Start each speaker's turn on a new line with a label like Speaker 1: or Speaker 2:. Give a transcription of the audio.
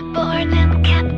Speaker 1: Born and kept